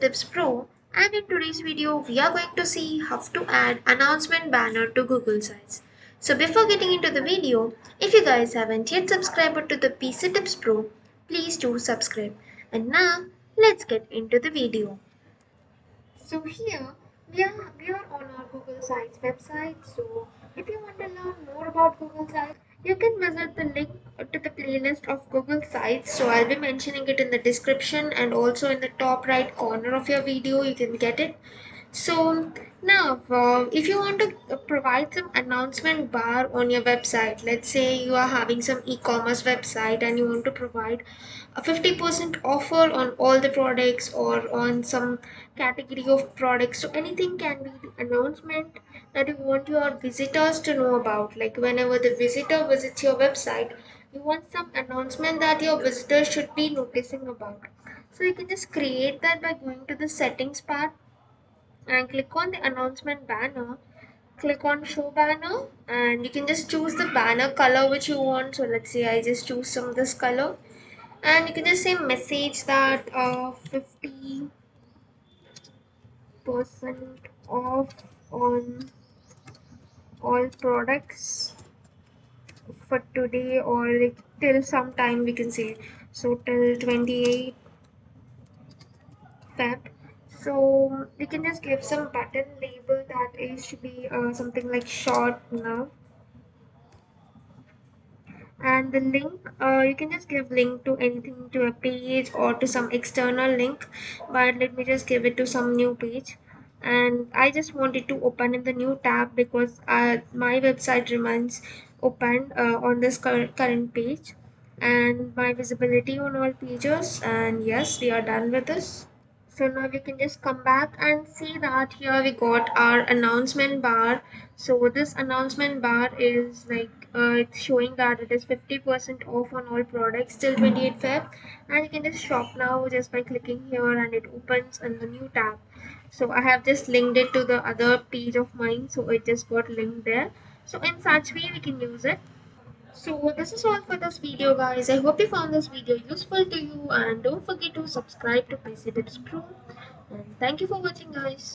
Tips Pro and in today's video we are going to see how to add announcement banner to Google Sites. So before getting into the video, if you guys haven't yet subscribed to the PC Tips Pro, please do subscribe. And now let's get into the video. So here we are, we are on our Google Sites website. So if you want to learn more about Google Sites, you can visit the link to the playlist of Google Sites. So I'll be mentioning it in the description and also in the top right corner of your video. You can get it. So now uh, if you want to provide some announcement bar on your website, let's say you are having some e-commerce website and you want to provide a 50% offer on all the products or on some category of products. So anything can be the announcement that you want your visitors to know about. Like whenever the visitor visits your website, you want some announcement that your visitors should be noticing about. So you can just create that by going to the settings part and click on the announcement banner. Click on show banner and you can just choose the banner color which you want. So let's say I just choose some of this color. And you can just say message that uh 50 percent off on all products for today or like till some time we can say. So till 28 feb so we can just give some button label that is should be uh, something like short now. And the link uh, you can just give link to anything to a page or to some external link but let me just give it to some new page. And I just wanted to open in the new tab because uh, my website remains open uh, on this current, current page. And my visibility on all pages and yes we are done with this so now we can just come back and see that here we got our announcement bar. So this announcement bar is like uh, it's showing that it is 50% off on all products till 28 feb. And you can just shop now just by clicking here and it opens in the new tab. So i have just linked it to the other page of mine. So it just got linked there. So in such way we can use it so this is all for this video guys. I hope you found this video useful to you and don't forget to subscribe to PC Tips Pro and thank you for watching guys.